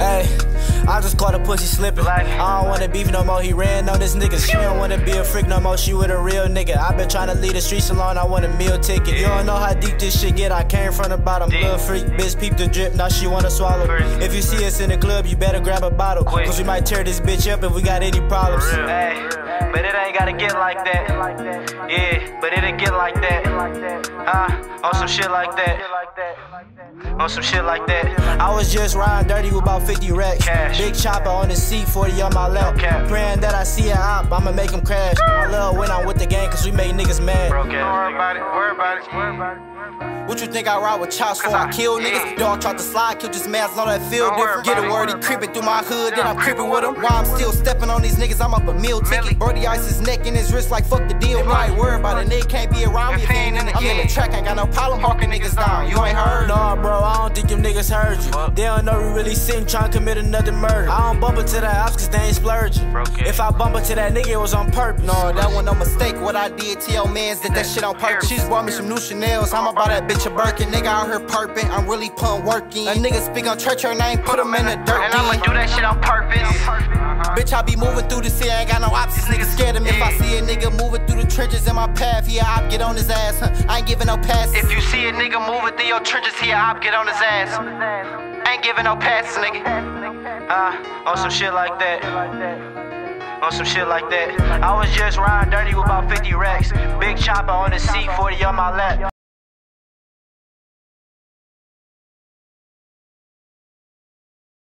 Hey, I just caught a pussy slipping. I don't wanna beef no more. He ran on this nigga. She don't wanna be a freak no more. She with a real nigga. I been tryna leave the streets alone. I want a meal ticket. You don't know how deep this shit get. I came from the bottom. Little freak, bitch, peep the drip. Now she wanna swallow. If you see us in the club, you better grab a bottle. Cause we might tear this bitch up if we got any problems. Hey, but it ain't gotta get like that. Yeah, but it ain't get like that. Huh? On some shit like that. On some shit like that. I was just riding dirty with about 50 racks. Cash. Big chopper on the seat, 40 on my lap. cap. Praying that I see an op, I'ma make him crash. I love when I'm with the gang, cause we make niggas mad. Broke ass. Worry about it. Worry about it. Worry about it. What you think I ride with chops for? I kill niggas. Dog tried to slide, kill just mans on that field Don't worry different. Get a it. word, he creeping through my hood, then I'm creeping with him. Why I'm still stepping on these niggas, I'm up a meal ticket. Brody ice his neck and his wrist like fuck the deal. Right, worry about it. Nigga can't be around me if he ain't in the I'm in the track, ain't got no problem hawking niggas down. You ain't heard? Nah, bro, I don't think them niggas heard you. They don't know we really sitting trying to commit another murder. I don't bump into that ops cause they ain't splurging. Broke. If I bump into that nigga, it was on purpose. No, that wasn't no mistake. What I did to your mans did that shit on purpose. She just bought me some new Chanels. I'ma buy that bitch a Birkin. Nigga out here perping. I'm really putting work in. A nigga speak on church, her name, put him in the dirt. And I'ma do that shit on purpose. Bitch, I be moving through the city, I ain't got no options. Nigga scared of me. If I see a nigga moving through the trenches in my path, yeah, I'll get on his ass. Huh? I ain't giving no passes. If you see a nigga moving through your trenches here, I'll get on his ass. Ain't giving no passes, nigga. Uh, on some shit like that. On some shit like that. I was just riding dirty with about 50 racks. Big chopper on the seat, 40 on my lap.